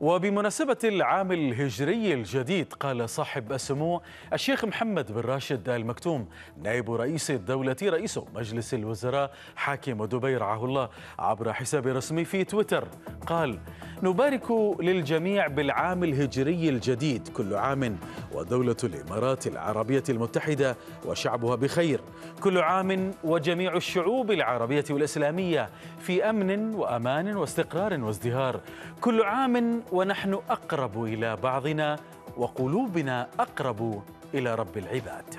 وبمناسبة العام الهجري الجديد قال صاحب السمو الشيخ محمد بن راشد آل مكتوم نائب رئيس الدولة رئيس مجلس الوزراء حاكم دبي رعاه الله عبر حساب رسمي في تويتر. قال نبارك للجميع بالعام الهجري الجديد كل عام ودولة الإمارات العربية المتحدة وشعبها بخير. كل عام وجميع الشعوب العربية والإسلامية في أمن وأمان واستقرار وازدهار. كل عام ونحن أقرب إلى بعضنا وقلوبنا أقرب إلى رب العباد.